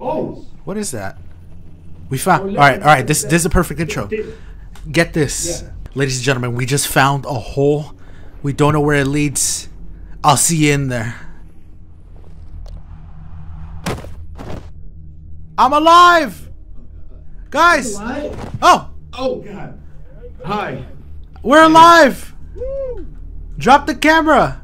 Oh, What is that? We found. All right, all right. This this is a perfect intro. Get this, Yeah. ladies and gentlemen. We just found a hole. We don't know where it leads. I'll see you in there. I'm alive, guys. what? Oh, Oh God. Hi. we're alive. Drop the camera.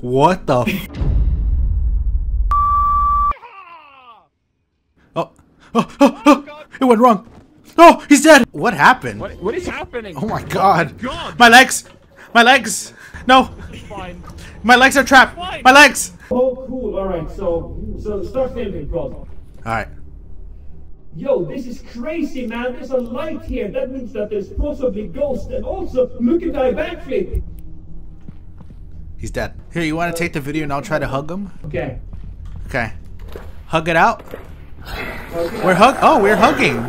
What the? F- oh. Oh, oh, oh, it went wrong. Oh, he's dead. What happened? What, what is happening? Oh my god. Oh god. My legs. My legs. No. Fine. My legs are trapped. Why? My legs. Oh, cool. All right. So, so start filming, bro. All right. Yo, this is crazy, man. There's a light here. That means that there's possibly ghosts. And also, look at that backflip. He's dead. Here, you want to take the video and I'll try to hug him? Okay. Okay. Hug it out. We're hug. Oh, we're hugging.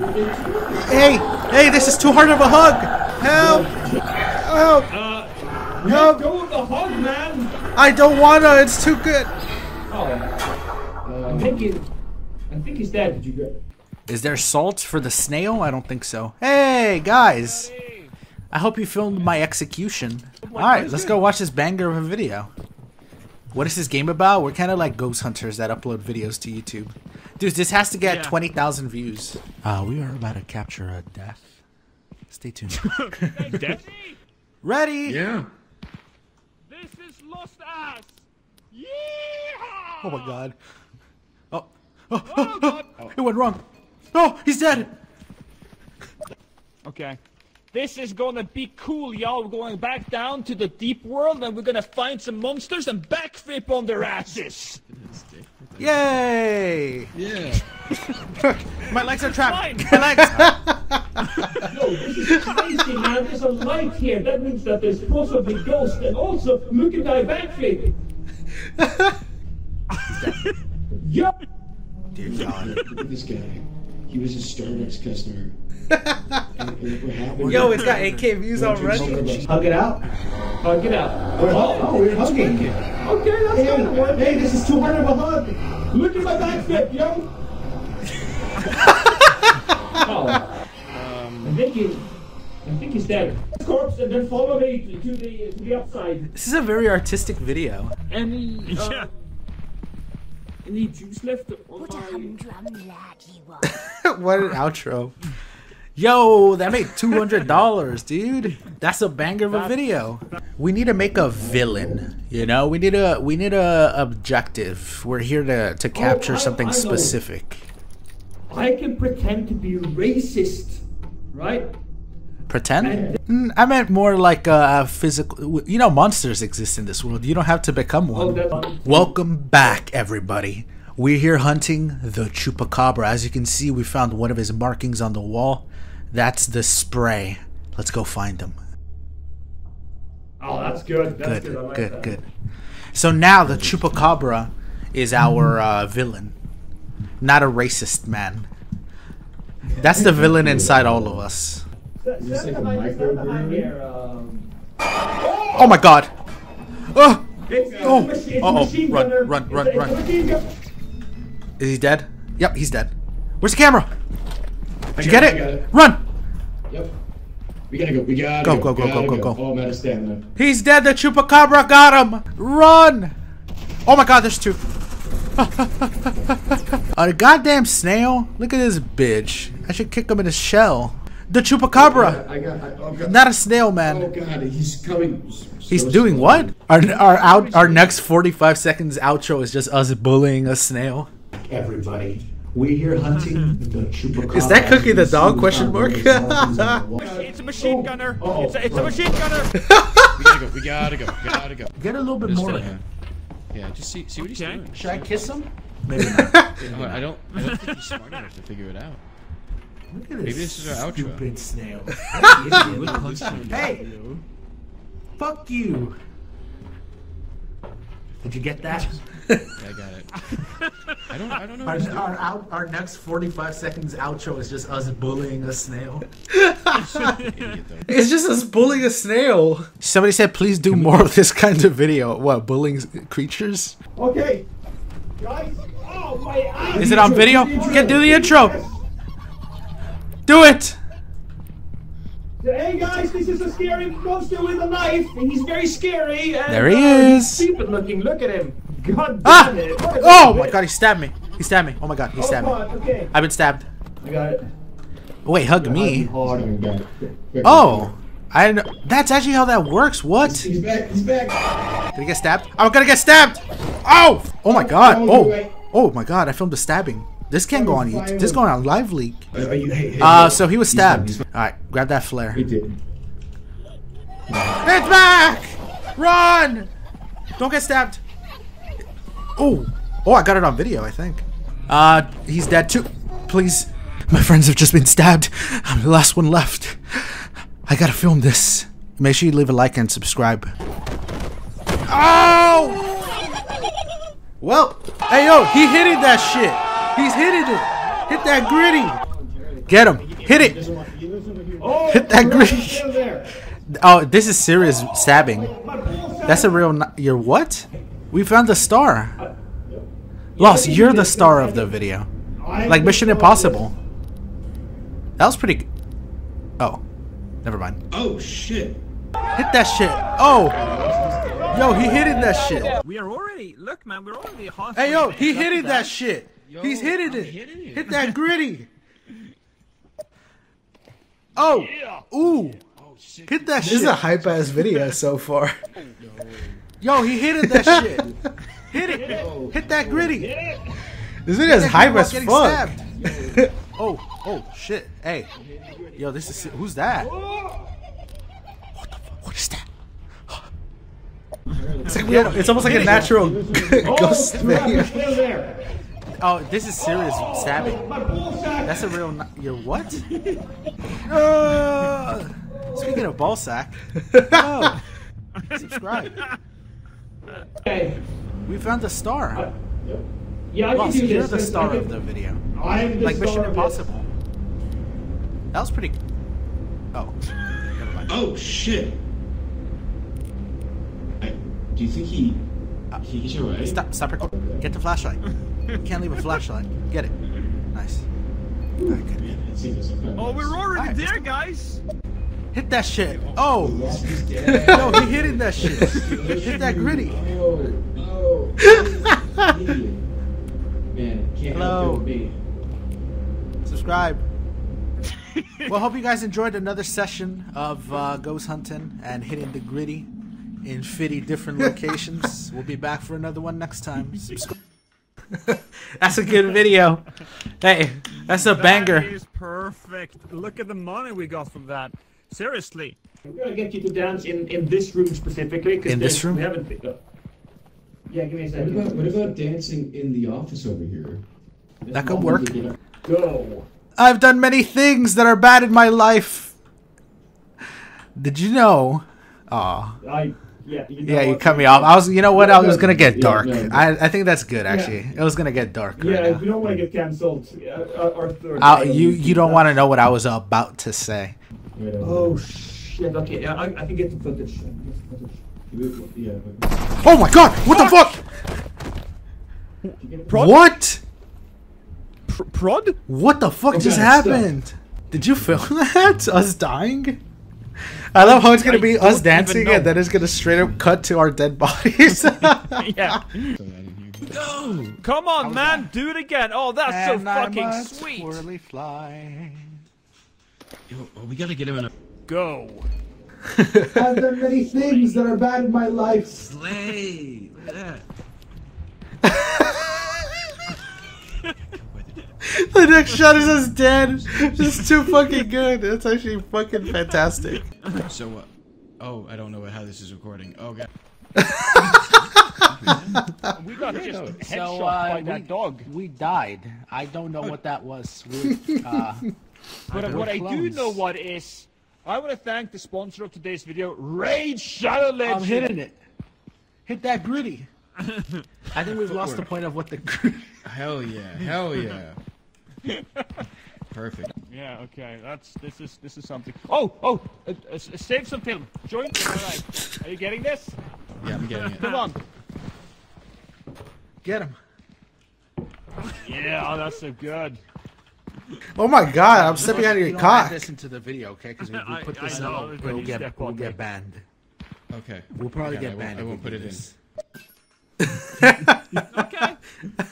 Hey, hey, this is too hard of a hug. Help! Help! Uh, Help! Go with the hug, man. I don't wanna. It's too good. Oh. Uh, I think he, I think he's dead. Did you get? Is there salt for the snail? I don't think so. Hey, guys. I hope you filmed my execution. Oh All right, let's go watch this banger of a video. What is this game about? We're kind of like ghost hunters that upload videos to YouTube. Dude, this has to get Yeah. 20,000 views. Uh, we are about to capture a death. Stay tuned. Death? Ready? Yeah. This is Lost Ass! Yeehaw! Oh my god. Oh. Oh, Oh, God. it went wrong. Oh, he's dead. Okay. This is gonna be cool, y'all. We're going back down to the deep world and we're gonna find some monsters and backflip on their asses! Yay! Yeah. My legs are trapped. Fine. My legs. Yo, this is crazy, man. There's a light here. That means that there's possibly ghosts. And also, look at that backflip. Yo. Dear God. Look at this guy. He was a Starbucks customer. And, and look what happened. Yo, it's got 8K views already. Starbucks. Hug it out. Hug it out. We're hug- oh, we're hugging. Okay, that's gonna work. Hey, this is too hard of a hug. Look at my backflip, yo. oh. I think he, I think he's dead. Corpse, and then follow me to the to the upside. This is a very artistic video. Any uh, Yeah. any juice left What a humdrum lad he was. what an outro. Yo, that made $200, dude. That's a banger of a video. We need to make a villain, you know? We need a we need a objective. We're here to to capture I- something I specific. I can pretend to be racist, right? Pretend? Mm, I meant more like a, physical. You know, monsters exist in this world. You don't have to become one. that's Welcome back, everybody. We're here hunting the chupacabra. As you can see, we found one of his markings on the wall. That's the spray. Let's go find them. oh, that's good. That's Good, good. I like good, that. good. So now the chupacabra is our uh, villain, not a racist man. That's the villain inside all of us. Is this like a microburn? Here, um, Oh my god! Oh! it's, it's Oh. a machi- it's a Uh-oh. Run, run, run, a- it's a run. Is he dead? Yep, he's dead. Where's the camera? Did you get it, it? Run! Yep. We gotta go. We gotta Go, go. go, go, go, go, go. Oh, I'm out of stamina. He's dead. The chupacabra got him. Run! Oh my god, there's two. a goddamn snail? Look at this bitch. I should kick him in his shell. The chupacabra. Oh, I got. I, oh, God. Not a snail, man. Oh. God, he's coming. s- He's so doing slow. what? Our our out our next 45 seconds outro is just us bullying a snail. everybody. We're here hunting the chupacabra. Is that Cookie the dog, question mark? It's a machine gunner! Oh, It's a, it's a machine gunner! We gotta go. We gotta go. We gotta go. Get a little bit Just, more. uh, yeah, just see see what he's Okay. doing. Should I kiss him? Oh, I don't. I don't think he's smart enough to figure it out. Look at Maybe this is our outro. Stupid snail. hey, fuck you. Did you get that? I got it. I don't. I don't know. Our, what our, out, our next 45 seconds outro is just us bullying a snail. It's just us bullying a snail. Somebody said, please do more of this kind of video. What, bullying creatures? Okay. Guys. Oh, my ass. Is it on video? Get do the intro. Do it. Hey guys, this is a scary monster with a knife. and He's very scary. And, There he uh, is. Stupid looking. Look at him. God damn Ah! it. What Oh bitch. my god, he stabbed me. He stabbed me. Oh my god, he Oh, stabbed me. God, okay. I've been stabbed. I got it. Wait, hug me. Hard on back. Oh, I didn't know. That's actually how that works. What? Did He's back. He's back. Did he get stabbed? I'm gonna get stabbed. Oh! Oh my god. Oh. Oh my god, I filmed a stabbing. This can't go on YouTube. This is going on Live Leak. Are you? Hey, hey, Uh, hey. so he was stabbed. Alright, grab that flare. He did. It's back! Run! Don't get stabbed. Oh. Oh, I got it on video, I think. Uh, he's dead too. Please. My friends have just been stabbed. I'm the last one left. I gotta film this. Make sure you leave a like and subscribe. Oh! Well, hey yo, he hit it that shit. He's hitting it. Hit that griddy. Get him. Hit it. Oh, Hit that you're green. still there. Oh, this is serious stabbing. That's a real. N- you're what? We found the star. Lost, you're the star of the video. Like Mission Impossible. That was pretty. Oh, never mind. Oh shit. Hit that shit. Oh, yo, he hitting that shit. We are already. Look, man, we're already half. Hey, yo, he hitting that shit. He's hitting it. hitting it. Hit that griddy. Oh, ooh. Hit that shit. This is a hype ass video so far. Yo, he hit it that shit. Hit it. Hit that griddy. This video is hype as fuck. oh, oh, shit. Hey. Yo, this is. Who's that? What the fuck? What is that? It's, like, yo, it's almost like a natural ghost Oh, crap, thing. Oh, this is serious stabbing. My. That's a real. Your what? Uh, speaking of ball sack, oh, subscribe. Okay. We found the star. Yeah, I Lost, can do you're this. the star can- of the video. I'm the Like Mission Impossible. That was pretty. Oh, never mind. Oh shit. I, do you think he? He he's alright. Stop! Stop recording. Get the flashlight. You can't leave a flashlight. Get it. Nice. Alright, good. Let's see if there's a car. Oh, we're already Alright, there, guys. Hit that shit. Oh, Lost his dad. no, he hitting that shit. Hit that griddy. Oh, oh. Man, can't Hello. help but subscribe. well, hope you guys enjoyed another session of uh, ghost hunting and hitting the griddy in 50 different locations. we'll be back for another one next time. Subscribe. that's a good video. Hey, that's a That banger. is perfect. Look at the money we got from that. Seriously. I'm gonna get you to dance in, in this room specifically. 'cause In this room? We haven't. Yeah, give me a What second. about what about dancing in the office over here? That could work. Go. I've done many things that are bad in my life. Did you know? Aw. I. Yeah. You know Yeah, you cut me off. I was, you know what? I was gonna get Yeah, dark. no. I, I think that's good actually. It was gonna get dark. Yeah, right if now. we don't want to get cancelled. Uh, Arthur. Uh, you you don't want to know what I was about to say. Oh shit. Okay, yeah, I, I can get the footage. I can get the footage. Yeah. Oh my god! What the fuck? What? Pr- prod? What the fuck just God, happened? Did you film that? Us dying? I love how it's gonna I be don't us dancing know. and then it's gonna straight up cut to our dead bodies. Yeah. Go. Come on, man. Do it again. Oh, that's so fucking sweet. fly. Yo, oh, we gotta get him in a Go. I've done many things that are bad in my life. sleigh. Look at that. The next shot is us dead. It's too fucking good. That's actually fucking fantastic. So what? oh, I don't know how this is recording. Oh god. We got just no. headshot So, uh, by that we- dog. We died. I don't know what that was. Uh, But we're what I do know what is, I want to thank the sponsor of today's video, Raid Shadow Legend. I'm hitting it. Hit that griddy. I think we've lost the point of what the. Hell yeah. Hell yeah. Perfect. Yeah, okay. That's this is this is something. Oh, oh, uh, uh, save some film. Join. All right. Are you getting this? Yeah, I'm getting it. Come on. Get him. Yeah, oh, that's so good. Oh my god, I'm stepping out of your don't cock. add this into the video, okay? Because we, we I- put I this know, out, but we'll you get, step we'll on get banned. Okay. We'll probably Okay, get I won't- banned. I if won't we put do it in. this. Okay.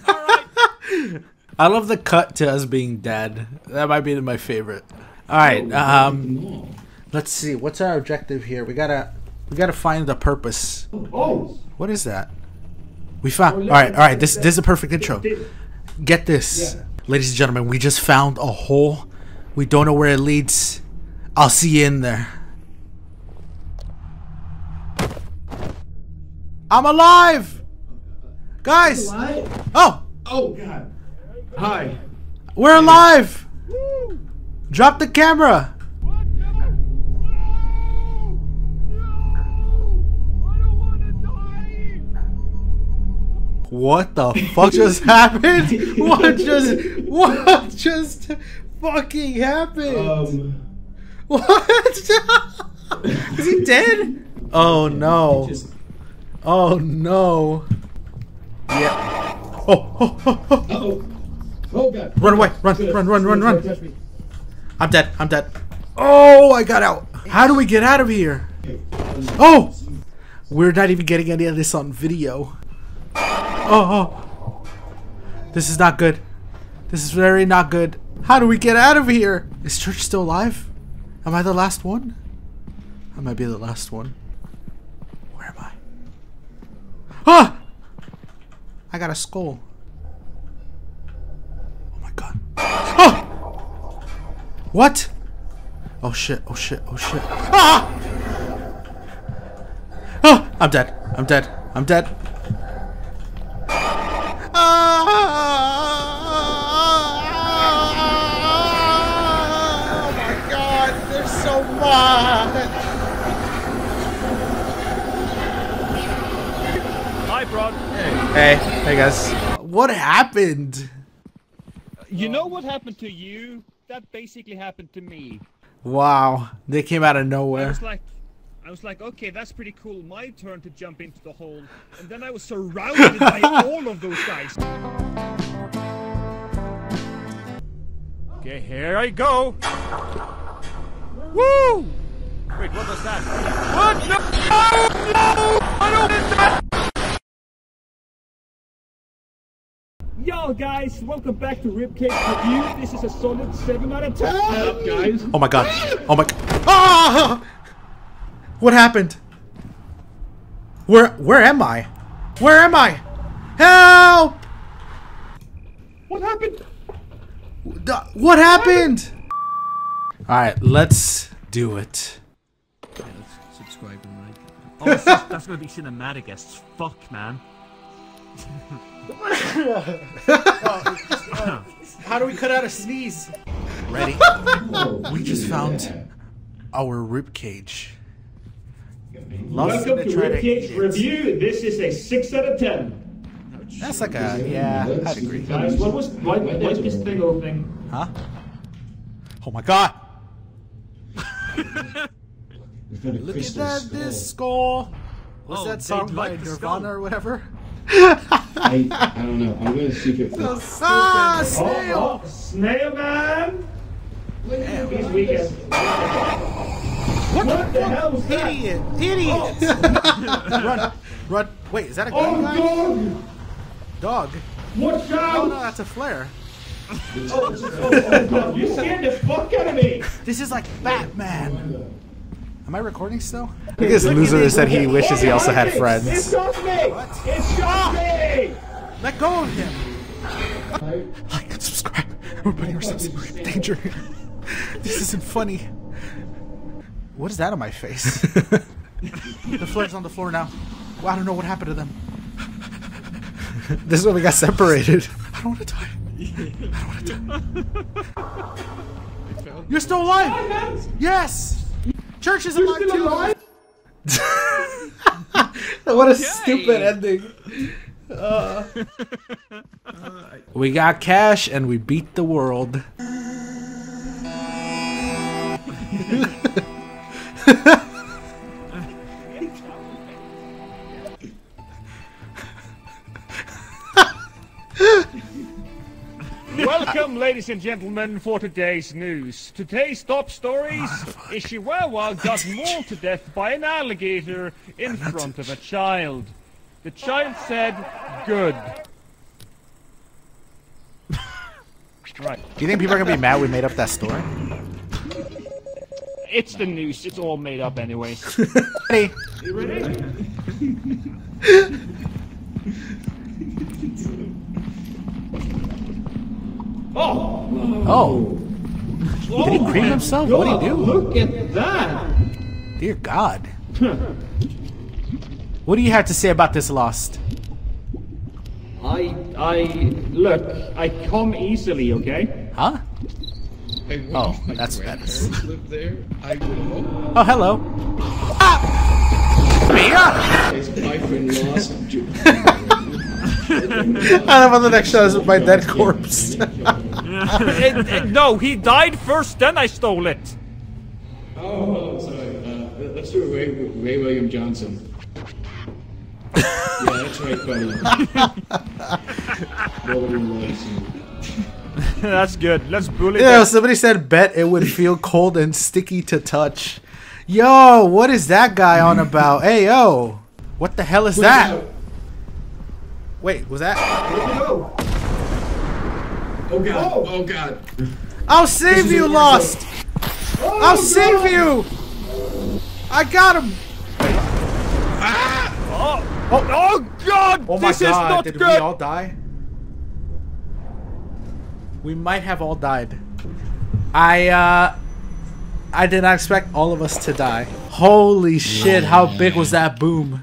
All right. I love the cut to us being dead. That might be my favorite. All right, um, let's see. What's our objective here? We gotta, we gotta find the purpose. Oh! What is that? We found. All right, all right. This, this is a perfect intro. Get this, Yeah. ladies and gentlemen. We just found a hole. We don't know where it leads. I'll see you in there. I'm alive, guys. Oh, Oh God. Hi. we're alive. Drop the camera. What the fuck just happened? What just what just fucking happened? Um. what? Is he dead? Oh no. Oh no. Yeah. Oh, oh, oh, oh. Oh. Oh God. Run away. Run, run, run, run, run. I'm dead. I'm dead. Oh, I got out. How do we get out of here? Oh! We're not even getting any of this on video. Oh, oh. This is not good. This is very not good. How do we get out of here? Is Church still alive? Am I the last one? I might be the last one. Where am I? Ah! I got a skull. Oh god. Ah! What? Oh shit, oh shit, oh shit. Ah! Ah! I'm dead. I'm dead. I'm dead. Ah! Oh my god, there's so much. Hi, Prod. Hey, hey guys. What happened? You know um, what happened to you? That basically happened to me. Wow, they came out of nowhere. I nowhere. was like, I was like, okay, that's pretty cool. My turn to jump into the hole, and then I was surrounded by all of those guys. Okay, here I go. Woo! Wait, what was that? What? No! Oh, no! I don't want guys, welcome back to Ribcage Review. This is a solid 7 out of 10. up, guys? Oh my god. Oh my. Ah! What happened? Where where am I? Where am I? Help! What happened? D- What happened? All right, let's do it. Subscribe and like. Oh, that's, that's gonna be cinematic as fuck, man. How do we cut out a sneeze? Ready? we just found our rib cage. Loves Welcome to try to Ribcage. Review. This is a 6 out of 10. That's like a yeah. I'd agree. Guys, what was. Why, why is this thing opening? Huh? Oh my god! We Look at that, skull. this skull. What's Oh, that they song by like Nirvana skull. or whatever? I, I don't know. I'm gonna see if it. Ah, Oh, snail! oh, Snail Man! He's weak as. What, What the hell was that? Idiot! Idiot! run! Run! Wait, is that a Oh, good guy? dog! Dog? Watch Oh no, that's a flare. Oh, oh, God, you scared the fuck out of me! This is like Batman. Am I recording still? Look at this loser that said he wishes he also had It friends. shot me! It shot me! Let go of him! Like and subscribe. We're putting ourselves in great danger here. This isn't funny. What is that on my face? the flare's on the floor now. Well, I don't know what happened to them. this is when we got separated. I don't want to die. I don't want to die. You're still alive! Yes! Church is alive Still too! alive? what a stupid ending. Uh. we got cash and we beat the world. Welcome, ladies and gentlemen, for today's news. Today's top stories: ah, a Chihuahua got mauled to death by an alligator in front of a child. The child said, "Good." right. Do you think people are gonna be mad we made up that story? It's the news. It's all made up anyway. Hey, You ready? oh! oh, did he cream himself? What did he do? Look at that! Dear God. What do you have to say about this Lost? I, I, look, I come easily, okay? Huh? Hey, Oh, that's grandparents Venice. live there. I would hope. Oh, hello. Ah! Mia! His boyfriend lost. Ju- I love how the next shot is my dead corpse. Eh, eh, no, he died first, then I stole it. oh, sorry. Uh, let's do Ray, Ray William Johnson. yeah, that's right, buddy. Nobody likes you. That's good. Let's bully Yeah, them. somebody said bet it would feel cold and sticky to touch. Yo, what is that guy on about? Hey, yo. What the hell is that? Wait, was that? No! Oh god! Oh god! I'll save you, Lost! I'll save you! I got him! Oh, oh God! Oh my this is god, not did good. we all die? We might have all died. I, uh... I did not expect all of us to die. Holy shit, how big was that boom?